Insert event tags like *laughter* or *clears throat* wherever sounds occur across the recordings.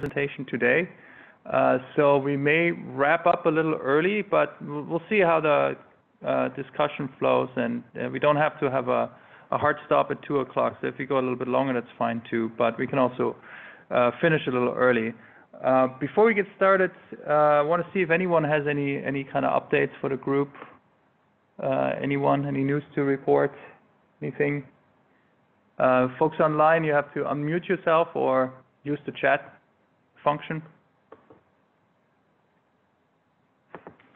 presentation today. Uh, so we may wrap up a little early, but we'll see how the uh, discussion flows, and we don't have to have a hard stop at 2:00 P.M. So if we go a little bit longer, that's fine, too, but we can also uh, finish a little early. Before we get started, I want to see if anyone has any kind of updates for the group. Anyone, any news to report? Anything? Folks online, you have to unmute yourself or use the chat function.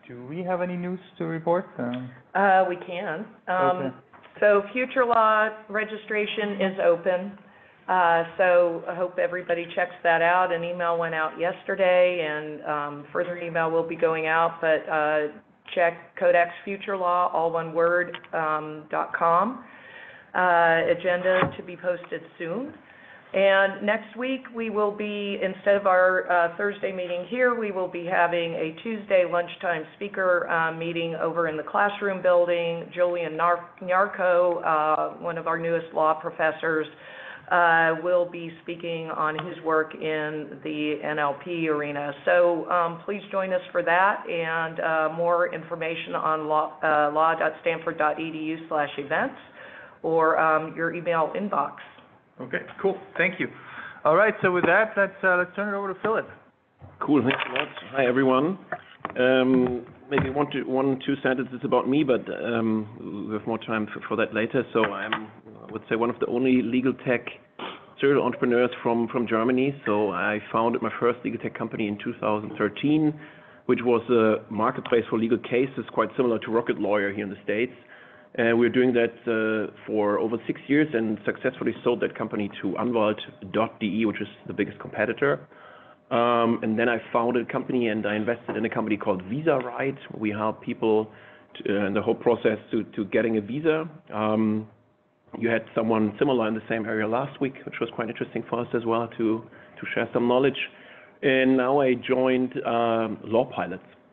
Do we have any news to report? Um, uh, we can. Um, okay. So future law registration is open. Uh, so I hope everybody checks that out. An email went out yesterday, and um, further email will be going out, but uh, check Codex FutureLaw, all one word, dot .com. Agenda to be posted soon. And next week, we will be, instead of our uh, Thursday meeting here, we will be having a Tuesday lunchtime speaker uh, meeting over in the classroom building. Julian Nyarko, uh, one of our newest law professors, will be speaking on his work in the NLP arena. So um, please join us for that, and more information on law.stanford.edu/events or um, your email inbox. Okay, cool. Thank you. All right, so with that, let's uh, turn it over to Philipp. Cool. Thanks a lot. Hi, everyone. Um, maybe want to one, two sentences about me, but um, we have more time for that later. So I'm, I would say, one of the only legal tech serial entrepreneurs from from Germany. So I founded my first legal tech company in 2013, which was a marketplace for legal cases, quite similar to Rocket Lawyer here in the States. Uh, we're doing that uh, for over six years and successfully sold that company to Anwalt.de, which is the biggest competitor. Um, and then I founded a company, and I invested in a company called VisaRight. We help people uh, in the whole process to getting a visa. Um, you had someone similar in the same area last week, which was quite interesting for us as well to share some knowledge. And now I joined um, lawpilots. So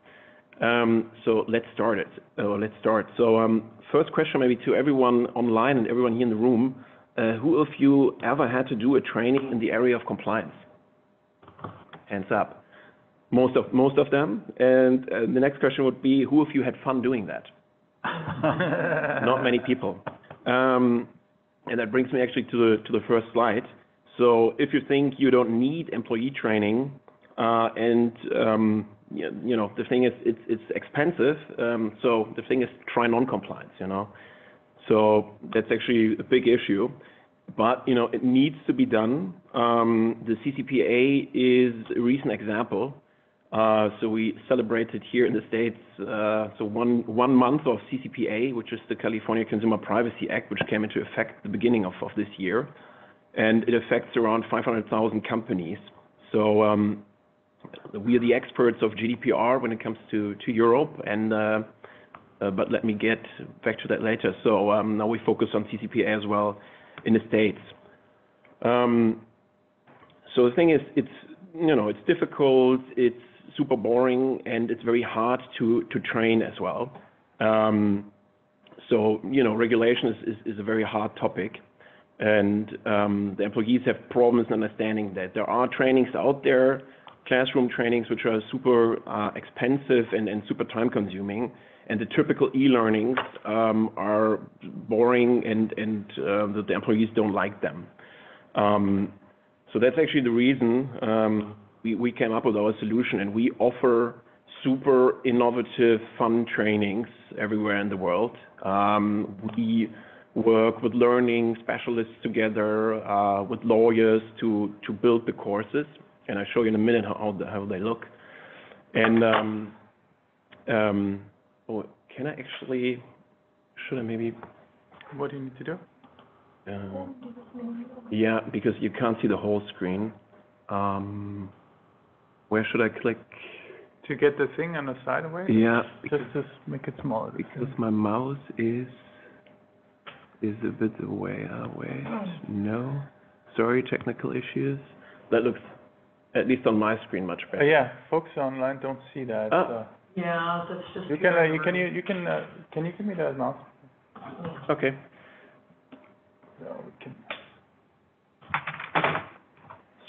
Um, let's start it. Oh, let's start. So, um, first question maybe to everyone online and everyone here in the room, uh, who of you ever had to do a training in the area of compliance? Hands up. Most of most of them. And uh, the next question would be, who of you had fun doing that? *laughs* Not many people. Um, and that brings me actually to the to the first slide. So if you think you don't need employee training, uh, and you know, the thing is, it's expensive, um, so the thing is, try non-compliance, you know? So that's actually a big issue, but you know, it needs to be done. Um, the CCPA is a recent example. Uh, so we celebrated here in the States, uh, so one one month of CCPA, which is the California Consumer Privacy Act, which came into effect the beginning of this year, and it affects around 500,000 companies. So, um, we are the experts of GDPR when it comes to Europe, and uh, uh, but let me get back to that later. So, um, now we focus on CCPA as well in the States. Um, so the thing is, it's, you know, it's difficult, it's super boring, and it's very hard to train as well. Um, so, you know, regulation is a very hard topic, and the employees have problems understanding that there are trainings out there, classroom trainings, which are super uh, expensive and super time-consuming, and the typical e-learnings um, are boring and um, the employees don't like them. Um, so that's actually the reason we came up with our solution, and we offer super innovative, fun trainings everywhere in the world. We work with learning specialists together uh, with lawyers to build the courses, and I'll show you in a minute how they look. And, um, um, oh, can I actually... Should I maybe- What do you need to do? Uh, yeah, because you can't see the whole screen. Um, where should I click? To get the thing on the side away? Yeah. Just make it smaller. Because my mouse is is a bit away. Wait. No. Sorry, technical issues. That looks, at least on my screen, much better. Yeah. Folks online don't see that. Oh. Yeah, that's just- You can, you can you can. Can you give me the mouse? Okay. So we can...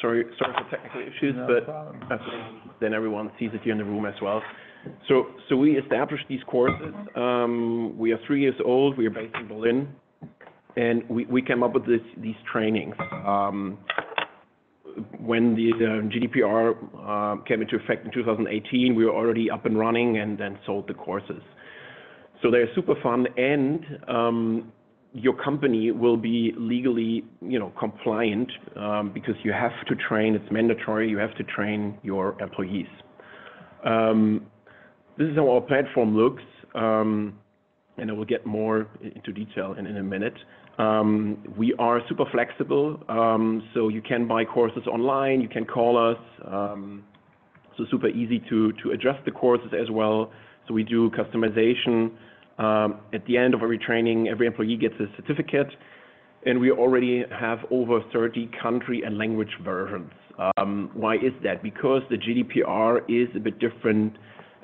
Sorry, sorry for technical issues, No but problem. I think then everyone sees it here in the room as well. So, so we established these courses. Um, we are three years old. We are based in Berlin, and we, we came up with this, these trainings. Um, when the, the GDPR uh, came into effect in 2018, we were already up and running and then sold the courses. So they're super fun, and um, your company will be legally, you know, compliant um, because you have to train. It's mandatory. You have to train your employees. Um, this is how our platform looks, um, and I will get more into detail in a minute. Um, we are super flexible, um, so you can buy courses online. You can call us. Um, so super easy to adjust the courses as well. So we do customization. At the end of every training, every employee gets a certificate, and we already have over 30 country and language versions. Why is that? Because the GDPR is a bit different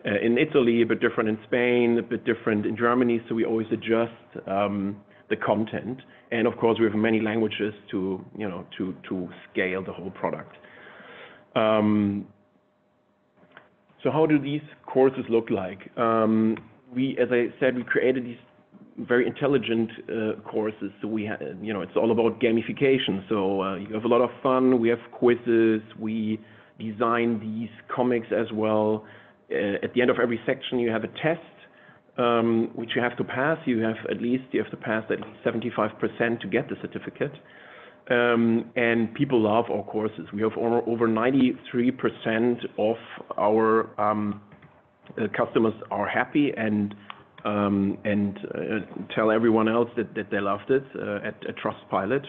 uh, in Italy, a bit different in Spain, a bit different in Germany, so we always adjust the content. And of course, we have many languages to, you know, to, to scale the whole product. Um, so how do these courses look like? Um, we, as I said, we created these very intelligent uh, courses. So we, you know, it's all about gamification. So uh, you have a lot of fun. We have quizzes. We design these comics as well. Uh, at the end of every section, you have a test which you have to pass. You have at least you have to pass at least 75% to get the certificate. Um, and people love our courses. We have over, over 93% of our um, uh, customers are happy and um, and uh, tell everyone else that, they loved it uh, at, Trustpilot.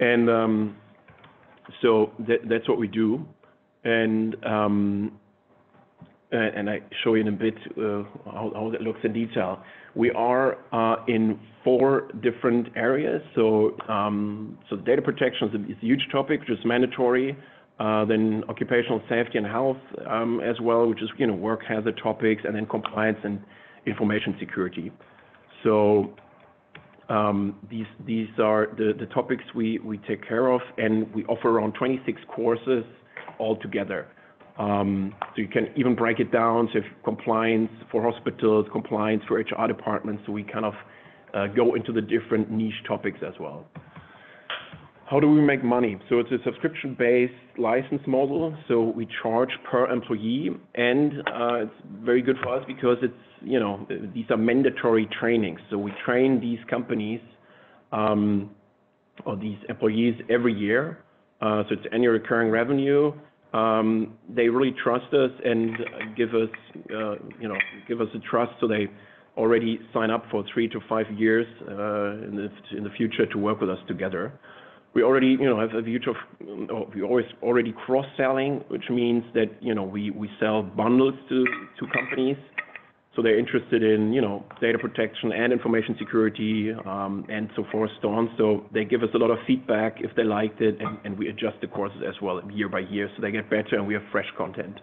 And um, so that, that's what we do. And um, and I show you in a bit uh, how, that looks in detail. We are uh, in four different areas. So, um, so data protection is a, huge topic, which is mandatory. Uh, then occupational safety and health um, as well, which is you know work hazard topics, and then compliance and information security. So um, these these are the, topics we, we take care of, and we offer around 26 courses altogether. Um, so you can even break it down to compliance for hospitals, compliance for HR departments. So we kind of uh, go into the different niche topics as well. How do we make money? So it's a subscription-based license model. So we charge per employee, and uh, it's very good for us because it's you know these are mandatory trainings. So we train these companies um, or these employees every year. Uh, so it's annual recurring revenue. Um, they really trust us and give us, uh, you know, give us a trust, so they already sign up for three to five years uh, in the future to work with us together. We already, you know, have a view of, we always already cross-selling, which means that, you know, we we sell bundles to to companies, so they're interested in, you know, data protection and information security, um, and so forth, so on. So they give us a lot of feedback if they liked it, and, and we adjust the courses as well year by year, so they get better and we have fresh content.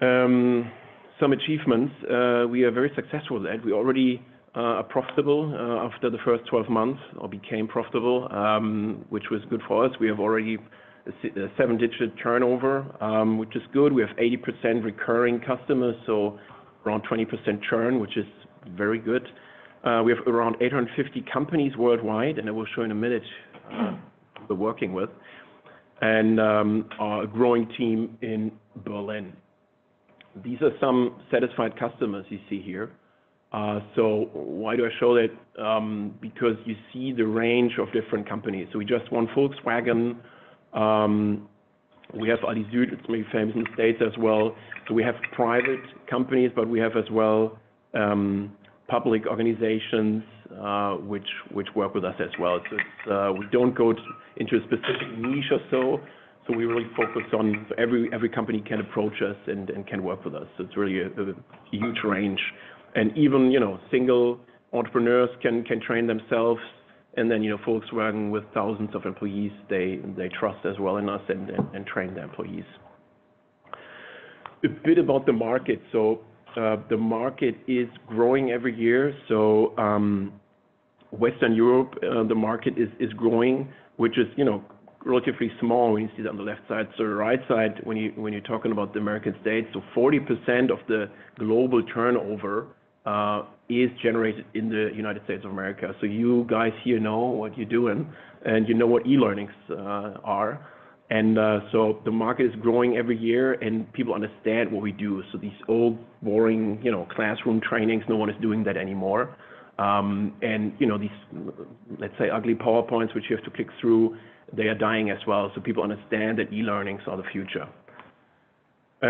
Um, some achievements, uh, we are very successful at. We already uh, are profitable uh, after the first 12 months, or became profitable, um, which was good for us. We have already a seven-digit turnover, which is good. We have 80% recurring customers, so around 20% churn, which is very good. Uh, We have around 850 companies worldwide, and I will show in a minute uh, we're working with, and um, our growing team in Berlin. These are some satisfied customers you see here. Uh, So why do I show that? Um, Because you see the range of different companies. So we just won Volkswagen. We have Aldi it's maybe famous in the States as well. So we have private companies, but we have as well um, public organizations uh, which which work with us as well. So uh, we don't go into a specific niche or so. So we really focus on every every company can approach us and, can work with us. So it's really a, huge range, and even you know single entrepreneurs can can train themselves. And then you know Volkswagen with thousands of employees, they they trust as well in us and, and, train their employees. A bit about the market. So uh, the market is growing every year. So um, Western Europe, uh, the market is is growing, which is, you know, relatively small when you see it on the left side. So the right side, when you when you're talking about the American states, so 40% of the global turnover Uh, is generated in the United States of America. So you guys here know what you're doing, and you know what e-learnings uh, are. And uh, so the market is growing every year, and people understand what we do. So these old, boring, you know, classroom trainings, no one is doing that anymore. Um, and, you know, these, let's say, ugly PowerPoints, which you have to click through, they are dying as well. So people understand that e-learnings are the future.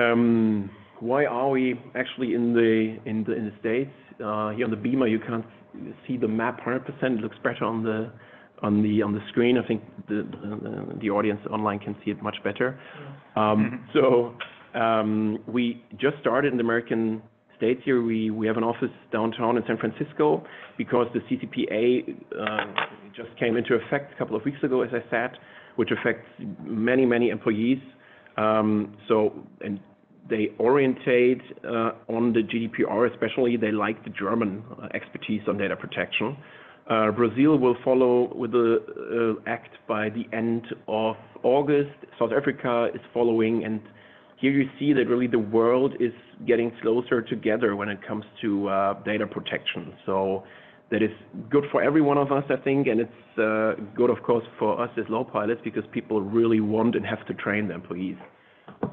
Um, Why are we actually in the in the, in the States? Uh, here on the beamer, you can't see the map 100%. It looks better on the on the on the screen. I think the the audience online can see it much better. Um, mm-hmm. So, um, we just started in the American States here. We have an office downtown in San Francisco because the CCPA uh, just came into effect a couple of weeks ago, as I said, which affects many, many employees. Um, so, and they orientate uh, on the GDPR, especially, they like the German uh, expertise on data protection. Uh, Brazil will follow with the act by the end of August. South Africa is following, and here you see that really the world is getting closer together when it comes to data protection. So that is good for every one of us, I think, and it's good, of course, for us as law pilots, because people really want and have to train the employees.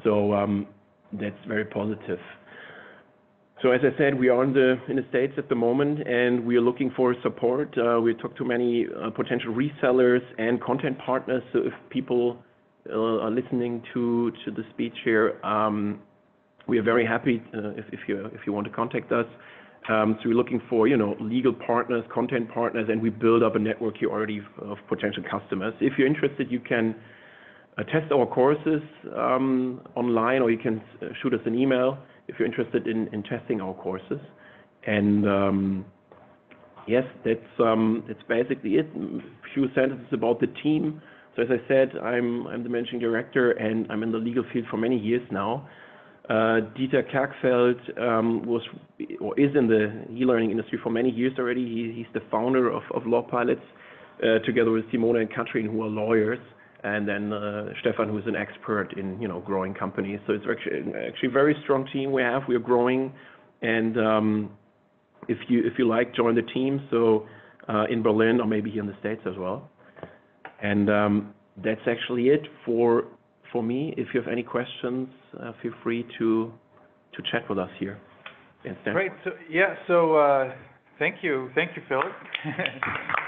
So, um, that's very positive. So as I said, we are in the States at the moment, and we are looking for support. Uh, we talked to many uh, potential resellers and content partners. So if people uh, are listening to the speech here, um, we are very happy if you want to contact us. Um, so we're looking for, you know, legal partners, content partners, and we build up a network here already of potential customers. If you're interested, you can Uh, test our courses um, online, or you can uh, shoot us an email if you're interested in testing our courses. And um, yes, um, that's basically it. A few sentences about the team. So as I said, I'm I'm the managing director, and I'm in the legal field for many years now. Uh, Dieter Kerkveld was or is in the e-learning industry for many years already. He's the founder of law lawpilots together with Simone and Katrin, who are lawyers, and then uh, Stefan, who is an expert in, you know, growing companies. So it's actually a very strong team we have. We are growing, and um, if you like, join the team, so uh, in Berlin or maybe here in the States as well. And um, that's actually it for me. If you have any questions, uh, feel free to chat with us here. Great. So, yeah, so, thank you. Thank you, Philipp. *laughs*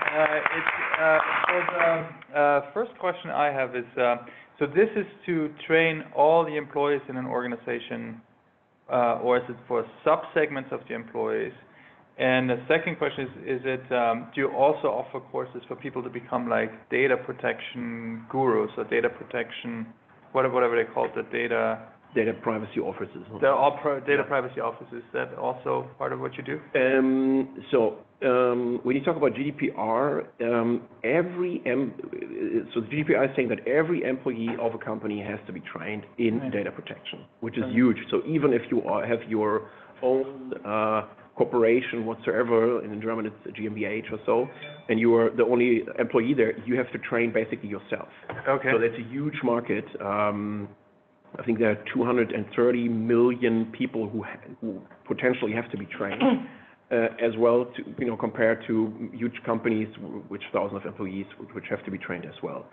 Uh, it's uh, so the uh, first question I have is, so this is to train all the employees in an organization, or is it for subsegments of the employees? And the second question is, is it, um, do you also offer courses for people to become, like, data protection gurus or data protection, whatever they call it, the data- Data privacy officers. They're all data privacy officers. Is that also part of what you do? Um, so, um, when you talk about GDPR, um, every so the GDPR is saying that every employee of a company has to be trained in data protection, which is huge. So even if you have your own uh, corporation whatsoever, in German, it's a GmbH or so, and you are the only employee there, you have to train basically yourself. Okay. So that's a huge market. I think there are 230 million people who potentially have to be trained, mm. uh, as well, to, you know, compared to huge companies with thousands of employees, which have to be trained as well.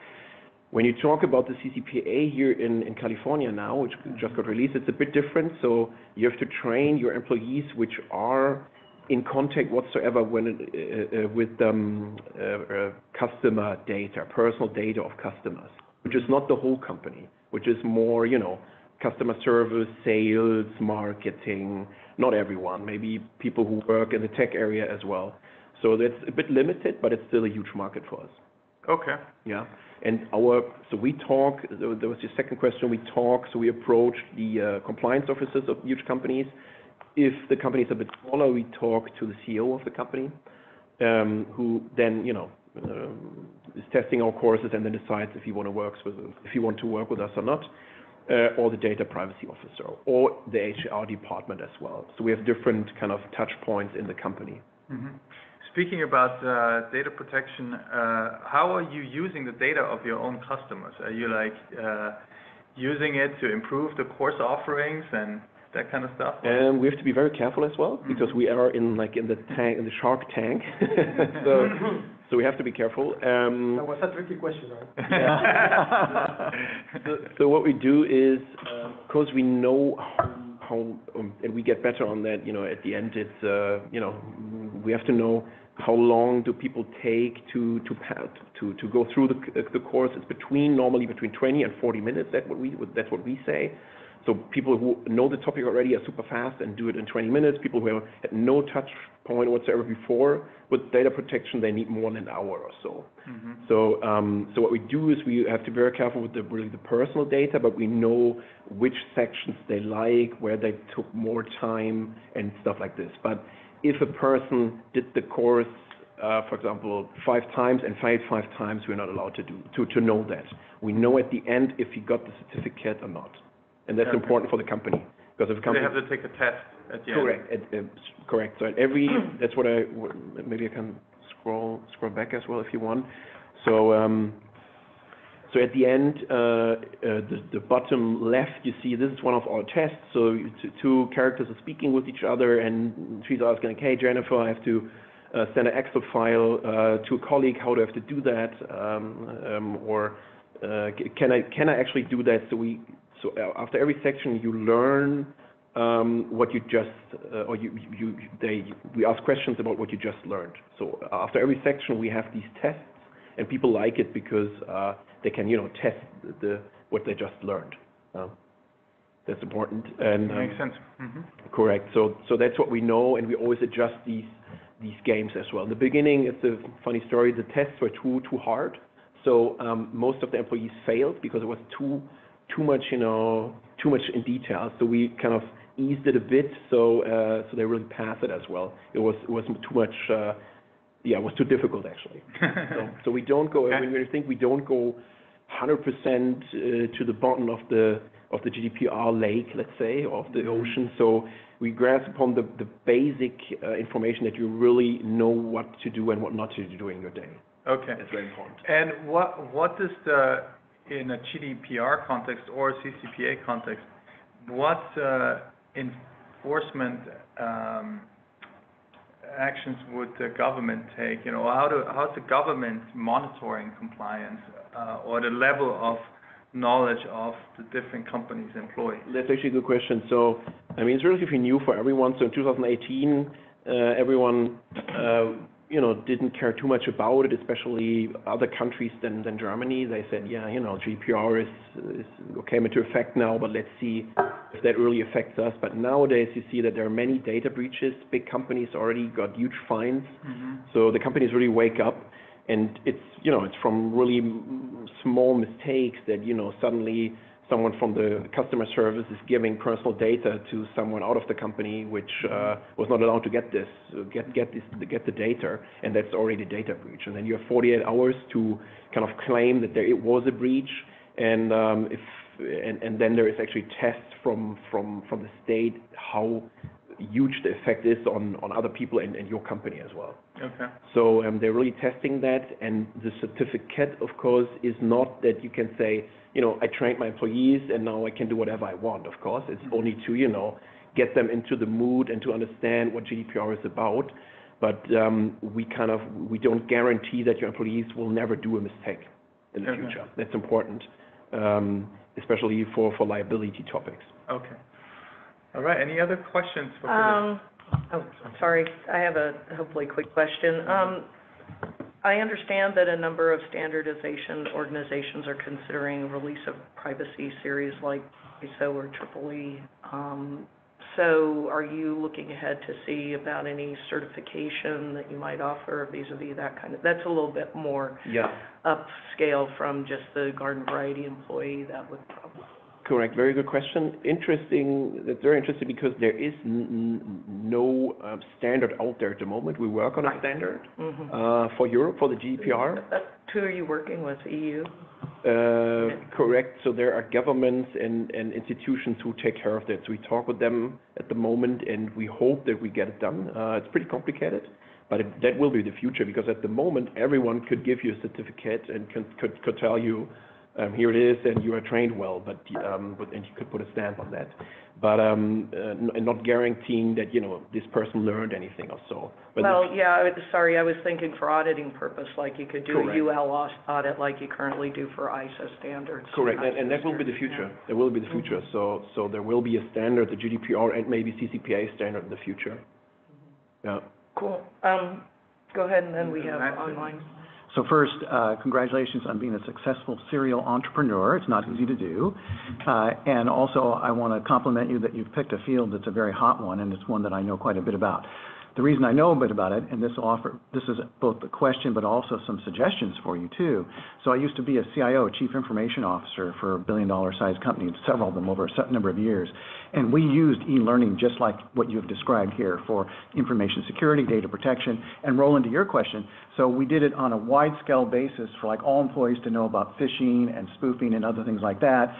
When you talk about the CCPA here in California now, which just got released, it's a bit different. So you have to train your employees, which are in contact whatsoever when uh, uh, with um, customer data, personal data of customers, which is not the whole company, which is more, you know, customer service, sales, marketing, not everyone, maybe people who work in the tech area as well. So that's a bit limited, but it's still a huge market for us. Okay. Yeah. And our so we talk. There was your second question. We talk, so we approach the uh, compliance officers of huge companies. If the company is a bit smaller, we talk to the CEO of the company, um, who then, you know, is testing our courses and then decides if he want to work s if you want to work with us or not, or the data privacy officer or the HR department as well. So we have different kind of touch points in the company. Mm-hmm. speaking about uh, data protection, uh, how are you using the data of your own customers? Are you like uh, using it to improve the course offerings and that kind of stuff? Um, we have to be very careful as well because we are in like in the tank, in the shark tank. *laughs* so, *laughs* so we have to be careful. Um, That was a tricky question, right? *laughs* so, so what we do is, uh, of course, we know how, how um, and we get better on that. You know, at the end, it's uh, you know, we have to know how long do people take to to to to go through the the course. It's between normally between 20 and 40 minutes. That's what we that's what we say. So people who know the topic already are super fast and do it in 20 minutes. People who have had no touch point whatsoever before with data protection, they need more than an hour or so. So, um, so what we do is we have to be very careful with the really the personal data, but we know which sections they like, where they took more time and stuff like this. But if a person did the course, uh, for example, five times and failed five times, we're not allowed to do to to know that. We know at the end if he got the certificate or not, and that's important for the company because if a They have to take a test at the end. Correct. It- Correct. So at every, *clears throat* that's what I, maybe I can scroll, scroll back as well if you want. So, um, so at the end, uh, uh, the, the bottom left, you see this is one of our tests. So two characters are speaking with each other and she's asking, okay, Jennifer, I have to uh, send an Excel file uh, to a colleague. How do I have to do that? Um, um, or uh, can I can I actually do that? So we so uh, after every section you learn um, what you just uh, or you, you they we ask questions about what you just learned. So uh, after every section we have these tests and people like it because uh, they can you know test the what they just learned. Um, that's important and um, Makes sense. hmm Correct. So, so that's what we know, and we always adjust these these games as well. In the beginning, it's a funny story. The tests were too too hard, so um, most of the employees failed because it was too too much, you know, too much in detail. So we kind of eased it a bit, so uh, so they really pass it as well. It was it was too much. Uh, yeah, it was too difficult actually. *laughs* So, so we don't go, Okay. when we think we don't go 100% uh, to the bottom of the, of the GDPR lake, let's say, of the ocean. So we grasp upon the, the basic uh, information that you really know what to do and what not to do in your day. Okay. That's very important. And what what does the in a GDPR context or CCPA context? What uh, enforcement um, actions would the government take? You know, how how's the government monitoring compliance uh, or the level of knowledge of the different companies' employees? That's actually a good question. So, I mean, it's relatively new for everyone. So in 2018, uh, everyone, you know, didn't care too much about it, especially other countries than, than Germany. They said, yeah, you know, GDPR is, is came into effect now, but let's see if that really affects us. But nowadays, you see that there are many data breaches. Big companies already got huge fines. Mm-hmm. So the companies really wake up, and it's you know it's from really small mistakes that you know suddenly someone from the customer service is giving personal data to someone out of the company which uh, was not allowed to get this get get this get the data, and that's already a data breach. And then you have 48 hours to kind of claim that there it was a breach, and um, if and, and then there is actually tests from from from the state how huge the effect is on on other people and, your company as well. Okay. So um, they're really testing that, and the certificate, of course, is not that you can say, you know, I trained my employees and now I can do whatever I want. Of course, it's only to you know get them into the mood and to understand what GDPR is about. But um, we kind of we don't guarantee that your employees will never do a mistake in the Okay. future. That's important, um, especially for for liability topics. Okay. All right. Any other questions for? Um, oh, sorry, I have a hopefully quick question. Um, I understand that a number of standardization organizations are considering release of privacy series like ISO or Triple E. Um, so are you looking ahead to see about any certification that you might offer vis-à-vis that kind of, that's a little bit more Yeah. upscale from just the garden variety employee that would probably. Correct. Very good question. Interesting. That's very interesting because there is no um, standard out there at the moment. We work on a standard Mhm. uh, for Europe, for the GDPR. Who are you working with, EU? Uh, Correct. So there are governments and and institutions who take care of that. So we talk with them at the moment, and we hope that we get it done. Uh, It's pretty complicated, But it- that will be the future, because at the moment, everyone could give you a certificate and could tell you, um, "Here it is, and you are trained well," but um, but- and you could put a stamp on that. But um, uh, n- and not guaranteeing that, you know, this person learned anything or so. But the- Well, yeah, I was- sorry, I was thinking for auditing purpose, like you could do a Correct. UL aus- audit like you currently do for ISO standards. Correct, and, and that will be the future. That will be the future. So, so there will be a standard, the GDPR and maybe CCPA standard in the future. Yeah. Cool. Um, go ahead, and then we have Matt? online. So first, uh, congratulations on being a successful serial entrepreneur. It's not easy to do. Uh, And also, I want to compliment you that you've picked a field that's a very hot one, and it's one that I know quite a bit about. The reason I know a bit about it, and this offer, this is both a question but also some suggestions for you too. So I used to be a CIO, Chief Information Officer for a billion-dollar sized company, several of them over a certain number of years. And we used e-learning just like what you've described here for information security, data protection, and roll into your question. So we did it on a wide-scale basis for like all employees to know about phishing and spoofing and other things like that.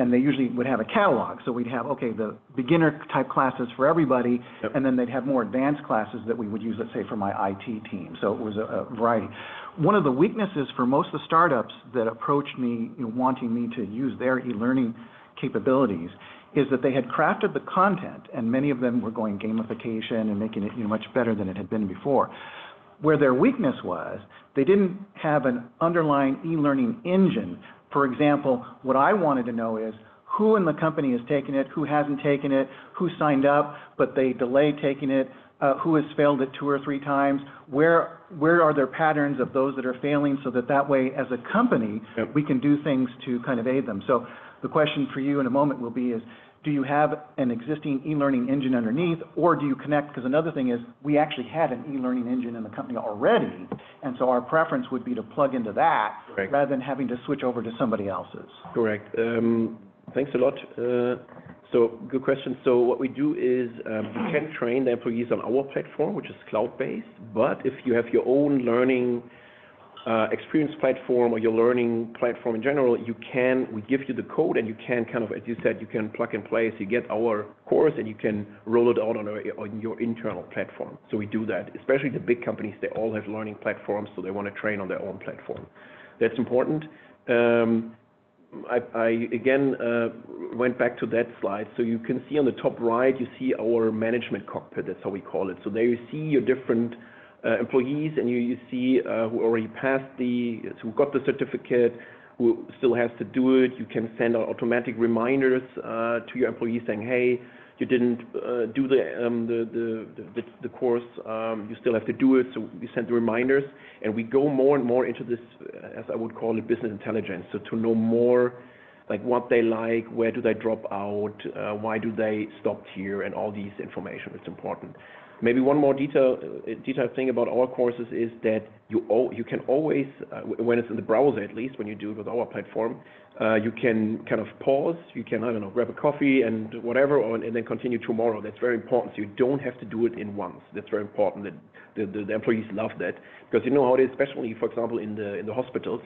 And they usually would have a catalog. So we'd have, okay, the beginner type classes for everybody, Yep. and then they'd have more advanced classes that we would use, let's say, for my IT team. So it was a, a variety. One of the weaknesses for most of the startups that approached me, you know, wanting me to use their e-learning capabilities is that they had crafted the content, and many of them were going gamification and making it, you know, much better than it had been before. Where their weakness was, they didn't have an underlying e-learning engine. For example, what I wanted to know is who in the company has taken it, who hasn't taken it, who signed up, but they delayed taking it, uh, who has failed it two or three times, where, where are there patterns of those that are failing, so that that way, as a company, Yep. we can do things to kind of aid them. So the question for you in a moment will be is, do you have an existing e-learning engine underneath, or do you connect? Because another thing is, we actually had an e-learning engine in the company already, and so our preference would be to plug into that Correct. rather than having to switch over to somebody else's. Correct. Um, Thanks a lot. Uh, So good question. So what we do is, um, you can train the employees on our platform, which is cloud-based, but if you have your own learning experience platform or your learning platform in general, you can, we give you the code, and you can kind of, as you said, you can plug and play. So you get our course, and you can roll it out on our- on your internal platform. So we do that. Especially the big companies, they all have learning platforms, so they want to train on their own platform. That's important. Um, I, I again uh, went back to that slide. So you can see on the top right, you see our management cockpit. That's how we call it. So there you see your different uh, employees, and you, see uh, who already passed the, who got the certificate, who still has to do it. You can send out automatic reminders uh, to your employees saying, "Hey, you didn't uh, do the, um, course, um, you still have to do it." So we send the reminders, and we go more and more into this, uh, as I would call it, business intelligence. So to know more, like what they like, where do they drop out, uh, why do they stop here, and all these information. It's important. Maybe one more detail, uh, detailed thing about our courses is that you can always, uh, when it's in the browser at least, when you do it with our platform, you can kind of pause, you can, I don't know, grab a coffee and whatever, and then continue tomorrow. That's very important. You don't have to do it in once. That's very important. That the, employees love that because you know how it is, especially for example in the in the hospitals.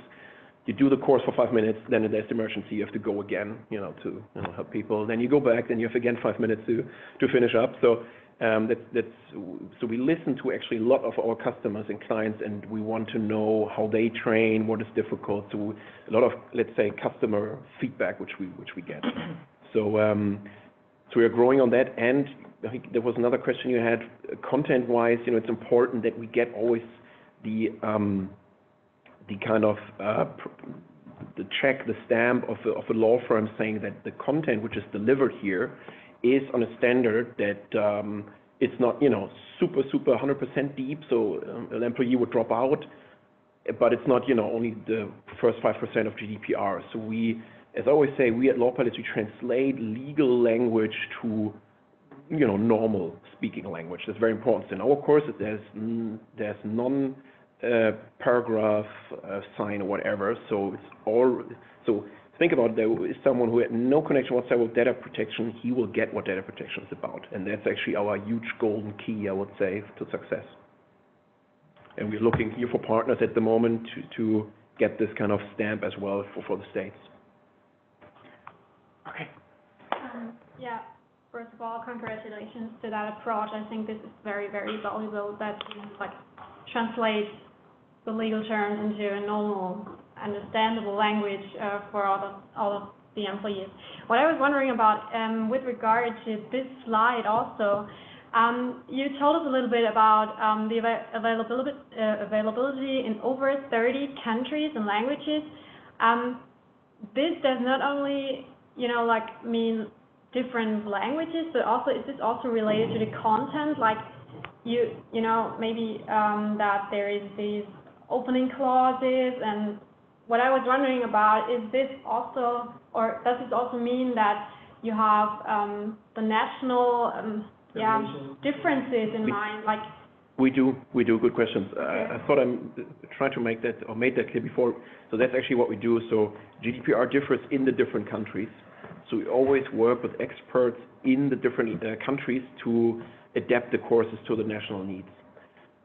You do the course for five minutes, then there's emergency, you have to go again, you know, to you know, help people. Then you go back, then you have again five minutes to to finish up. So um, that, that's so we listen to actually a lot of our customers and clients, and we want to know how they train, what is difficult. So a lot of let's say customer feedback, which we which we get. *clears throat* So um, so we are growing on that. And I think there was another question you had, content-wise. You know, it's important that we get always the um, the kind of uh, the check, the stamp of a, law firm saying that the content which is delivered here is on a standard that um, it's not, you know, super, super 100% deep, so um, an employee would drop out, but it's not, you know, only the first 5% of GDPR. So we, as I always say, we at Lawpilots, we translate legal language to you know, normal speaking language. That's very important. In our courses, there's there's non paragraph uh, sign or whatever. So it's all. So think about it, there is someone who had no connection whatsoever with data protection. He will get what data protection is about, and that's actually our huge golden key, I would say, to success. And we're looking here for partners at the moment to to get this kind of stamp as well for for the states. Okay. Um, Yeah, First of all, congratulations to that approach. I think this is very, very valuable that you like translate the legal terms into a normal, understandable language uh, for all of all of the employees. What I was wondering about, um, with regard to this slide also, um, you told us a little bit about um, the ava- availability uh, availability in over 30 countries and languages. Um, this does not only, you know, like mean different languages, but also is this also related to the content? Like you, you know, maybe um, that there is these opening clauses, and what I was wondering about is this also, or does this also mean that you have um, the national, um, yeah, differences in We- mind? Like, We do, we do. Good questions. Uh, Okay. I thought I'm trying to make that, or made that clear before. So that's actually what we do. So GDPR differs in the different countries. So we always work with experts in the different uh, countries to adapt the courses to the national needs.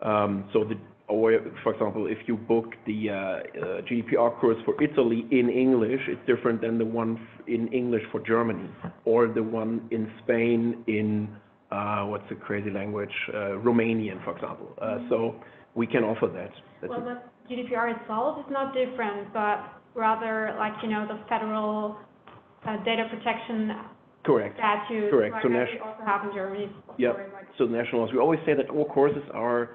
Um, So the, or for example, if you book the uh, uh, GDPR course for Italy in English, it's different than the one in English for Germany, or the one in Spain in, uh, what's a crazy language? Uh, Romanian, for example. Uh, So we can offer that. That's well, the GDPR itself is not different, but rather like, you know, the federal uh, data protection Correct. Correct. like So nat- we also have in Germany. Yep. Like- So the national laws, we always say that all courses are,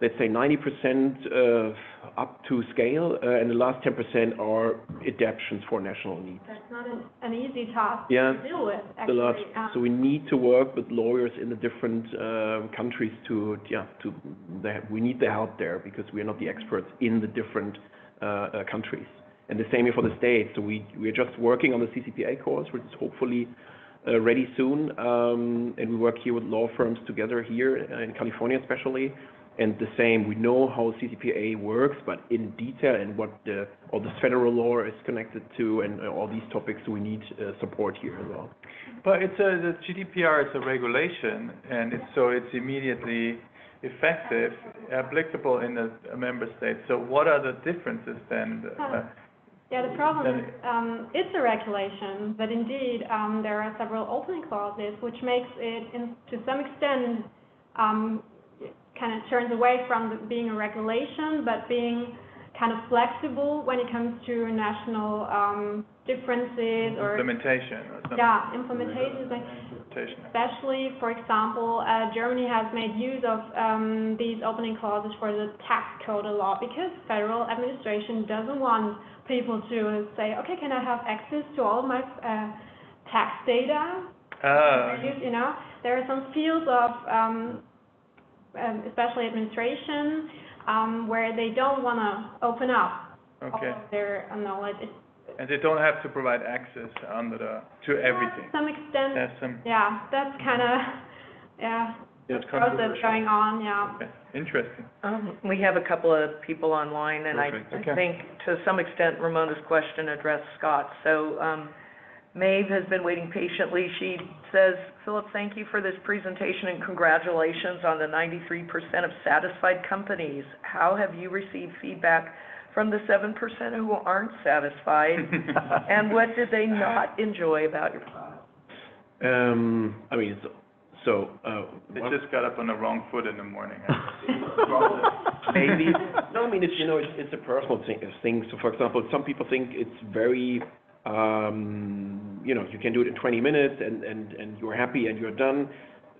let's say, 90% uh, up to scale, uh, and the last 10% are adaptations for national needs. That's not an, an easy task Yeah. to deal with, The actually. last, Um, so we need to work with lawyers in the different uh, countries to, yeah, to, they- we need the help there because we are not the experts in the different uh, uh, countries. And the same here for the States. So we, we are just working on the CCPA course, which is hopefully ready soon. Um, And we work here with law firms together here uh, in California especially. And the same, we know how CCPA works, but in detail and what all this federal law is connected to and uh, all these topics, we need uh, support here as well. But it's a, the GDPR is a regulation, and so it's immediately effective, applicable in the uh, member states. So what are the differences then? Yeah, the problem is, um, it's a regulation, but indeed, um, there are several opening clauses, which makes it, in, to some extent, um, kind of turns away from the- being a regulation, but being kind of flexible when it comes to national, um, differences or, Implementation or something? yeah, implementations. like, Implementation. Especially, for example, uh, Germany has made use of um, these opening clauses for the tax code a lot because federal administration doesn't want people to say, okay, can I have access to all my uh, tax data? Ah, You know, there are some fields of, um, um, especially administration, um, where they don't want to open up all of their knowledge. It's- And they don't have to provide access under the, to everything? To some extent, some, yeah, that's kind of, yeah, That's process controversial. going on, yeah. okay, interesting. Um, we have a couple of people online, and I, Perfect. I Okay. think to some extent Ramona's question addressed Scott. So, um, Maeve has been waiting patiently. She says, Philip, thank you for this presentation and congratulations on the ninety-three percent of satisfied companies. How have you received feedback from the seven percent who aren't satisfied? *laughs* And what did they not enjoy about your product? Um, I mean, so, so, uh, They one- just got up on the wrong foot in the morning. *laughs* maybe, no, I mean, it's, you know, it's, it's a personal thing, thing. So for example, some people think it's very, um, you know, you can do it in twenty minutes and, and, and you're happy and you're done.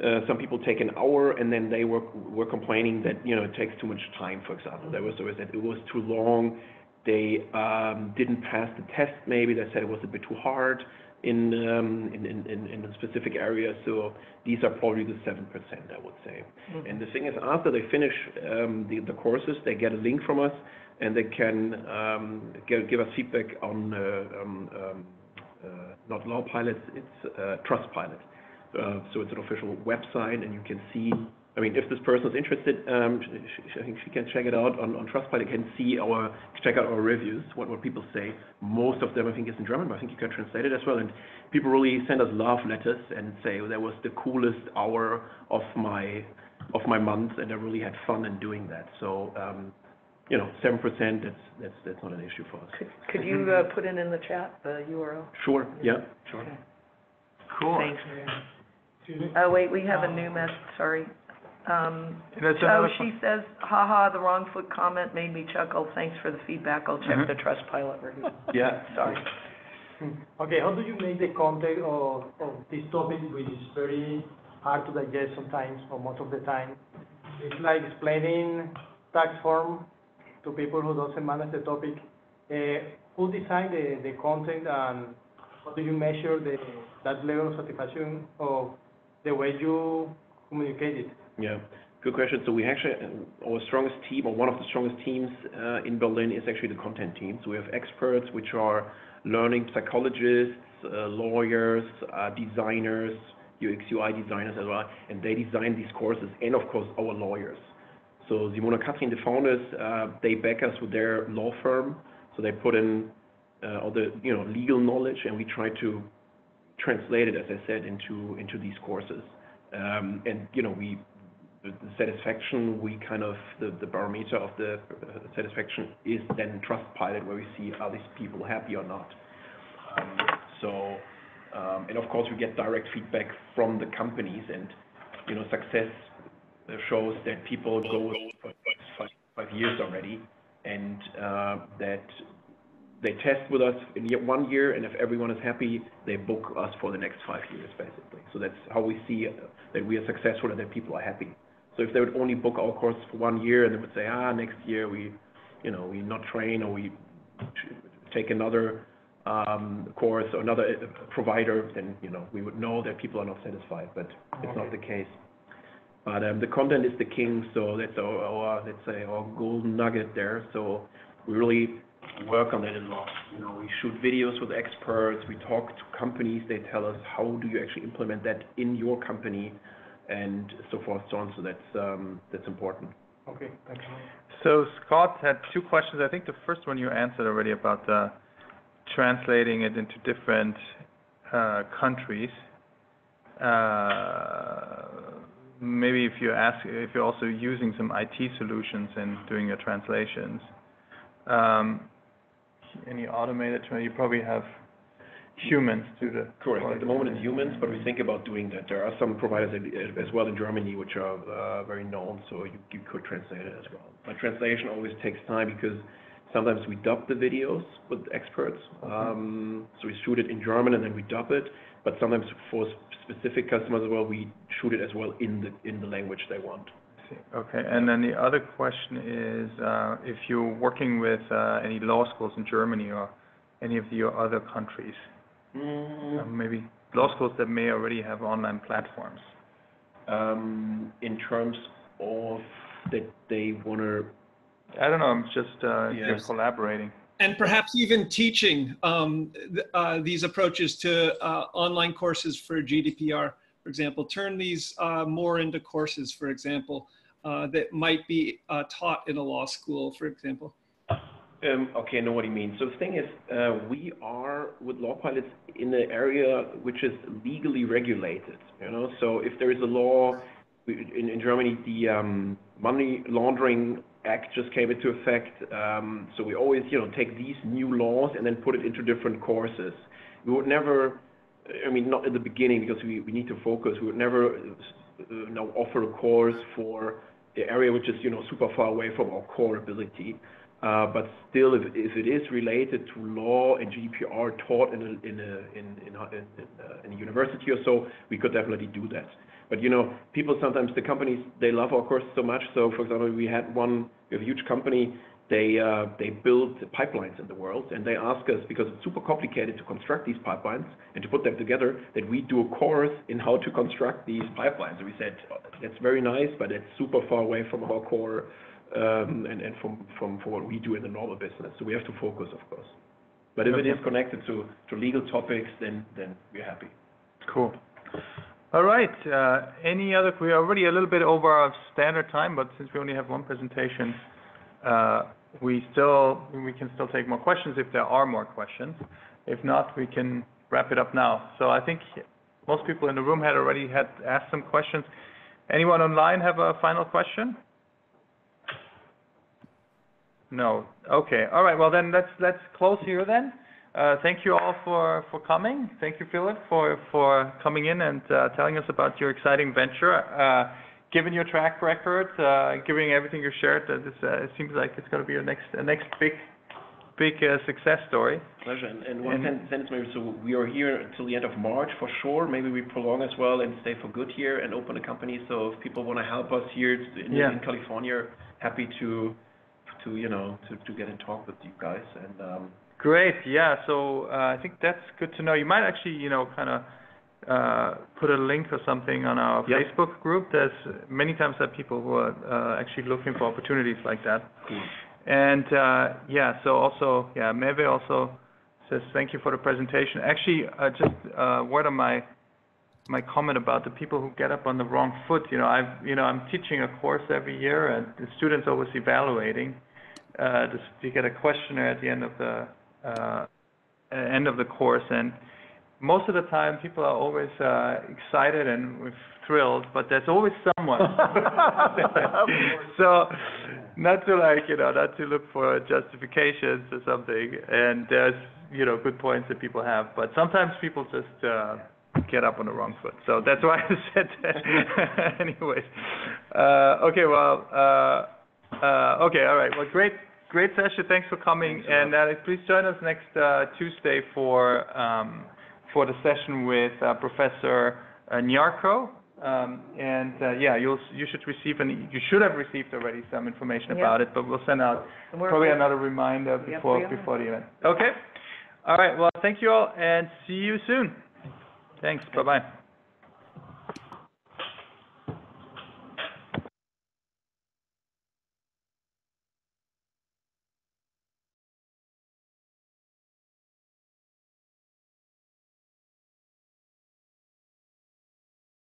Uh, some people take an hour and then they were, were complaining that, you know, it takes too much time, for example. There was, there was, that it was too long. They, um, didn't pass the test maybe. They said it was a bit too hard in, um, in, in, in, in a specific area. So these are probably the seven percent, I would say. And the thing is, after they finish um, the, courses, they get a link from us, and they can um, give, give us feedback on uh, um, um, uh, not Law Pilot, it's uh, Trustpilot. So it's an official website, and you can see. I mean, if this person is interested, um, sh- sh- I think she can check it out on, on Trustpilot. Can see our check out our reviews, what what people say. Most of them, I think, is in German, but I think you can translate it as well. And people really send us love letters and say oh, that was the coolest hour of my of my month, and I really had fun in doing that. So, um, you know, seven percent, that's that's that's not an issue for us. Could, could you, uh, put it in the chat, the URL? Sure. Yeah. Sure. Okay. Cool. Thanks. Excuse? Oh, wait, we have a new message. sorry. Um, There's oh, another she says, "Ha ha, the wrong foot comment made me chuckle. Thanks for the feedback. I'll check Mhm. the Trustpilot review. *laughs* Yeah. Sorry. Okay, how do you make the content of, of this topic, which is very hard to digest sometimes, or most of the time? It's like explaining tax form to people who doesn't manage the topic. Uh, who design the, the content and how do you measure the, that level of satisfaction of the way you communicate it? Yeah, good question. So we actually, uh, our strongest team, or one of the strongest teams uh, in Berlin is actually the content team. So we have experts which are learning psychologists, uh, lawyers, designers, UX, UI designers as well, and they design these courses, and of course, our lawyers. So Simona Katrin, the founders, they back us with their law firm, so they put in all the, you know, legal knowledge, and we try to translate it, as I said, into into these courses. Um, And, you know, we the satisfaction, we kind of, the, barometer of the uh, satisfaction is then Trustpilot, where we see are these people happy or not. Um, So, um, and of course, we get direct feedback from the companies, and, you know, success uh, shows that people go for five, years already, and uh, that they test with us in year, one year, and if everyone is happy, they book us for the next five years, basically. So that's how we see that we are successful and that people are happy. So if they would only book our course for one year and they would say, ah, next year we, you know, we not train or we take another um, course or another uh, provider, then, you know, we would know that people are not satisfied, but it's not the case. But um, the content is the king, so that's our, our, let's say, our golden nugget there. So we really work on that a lot. You know, we shoot videos with experts, we talk to companies, they tell us how do you actually implement that in your company, and so forth, so on. So that's um, that's important. Okay, thank you. So Scott had two questions. I think the first one you answered already about uh, translating it into different uh, countries. Uh, Maybe if you ask, if you're also using some IT solutions and doing your translations. Um, Any automated, tra- you probably have humans to the. Correct. At the moment, it's humans, but we think about doing that. There are some providers as- as well in Germany which are uh, very known, so you you could translate it as well. But translation always takes time because sometimes we dub the videos with experts. Um, So we shoot it in German and then we dub it, but sometimes for specific customers as well, we shoot it as well in the in the language they want. see. Okay, and then the other question is, uh, if you're working with uh, any law schools in Germany or any of your other countries, uh, maybe law schools that may already have online platforms. Um, In terms of that they wanna I don't know, I'm just, uh, if you're Yes. collaborating. and perhaps even teaching um, th- uh, these approaches to uh, online courses for GDPR, for example. Turn these uh, more into courses, for example, uh, that might be uh, taught in a law school, for example. Um, okay, I know what you mean. So the thing is, uh, we are with lawpilots in an area which is legally regulated. You know, so if there is a law in, Germany, the um, Money Laundering Act just came into effect. Um, so we always, you know, take these new laws and then put it into different courses. We would never, I mean, not at the beginning because we, need to focus. We would never, uh, you know, offer a course for the area which is, you know, super far away from our core ability. Uh, But still, if it is related to law and GDPR taught in a in a university or so, we could definitely do that. But, you know, people sometimes, the companies, they love our course so much. So for example, we had one, a huge company, they uh, build pipelines in the world, and they ask us, because it's super complicated to construct these pipelines and to put them together, that we do a course in how to construct these pipelines. And we said, "That's very nice, but it's super far away from our core, and, and from, what we do in the normal business. So we have to focus, of course. But if it is connected to, legal topics, then, then we're happy. Cool. All right, uh, any other, we're already a little bit over our standard time, but since we only have one presentation, uh, we still, we can still take more questions if there are more questions. If not, we can wrap it up now. So I think most people in the room had already had asked some questions. Anyone online have a final question? No. Okay. All right. Well, then let's let's close here then. uh, thank you all for, for coming. Thank you, Philip, for, for coming in and uh, telling us about your exciting venture. Uh, given your track record, uh, given everything you shared, this, uh, it seems like it's going to be your next, uh, next big, big uh, success story. Pleasure. And, and one And- sentence maybe, so we are here until the end of March for sure. Maybe we prolong as well and stay for good here and open a company. So if people want to help us here in, Yeah. in California, happy to, to, you know, to, to get in talk with you guys. And, um, Great. Yeah. So uh, I think that's good to know. You might actually, you know, kind of uh, put a link or something on our Yep. Facebook group. There's many times that people who are uh, actually looking for opportunities like that. cool. And uh, yeah, so also, yeah, Meve also says thank you for the presentation. Actually, uh, just uh, word on my my comment about the people who get up on the wrong foot. You know, I've you know I'm teaching a course every year, and the students always evaluating. Uh, this, you get a questionnaire at the end of the uh, uh, end of the course, and most of the time people are always uh, excited and thrilled, but there's always someone. *laughs* so, not to like you know, not to look for justifications or something. And there's you know good points that people have, but sometimes people just uh, get up on the wrong foot. So that's why I said that. *laughs* Anyways, uh, okay, well, uh, uh, okay, all right. Well, great, great session. Thanks for coming, Thanks and uh, please join us next uh, Tuesday for um, for the session with uh, Professor uh, Nyarko. Um, and uh, yeah, you'll you should receive an you should have received already some information Yeah. about it, but we'll send out And we're- probably another reminder before we before the event. Okay. All right. Well, thank you all, and see you soon. Thanks. Bye bye.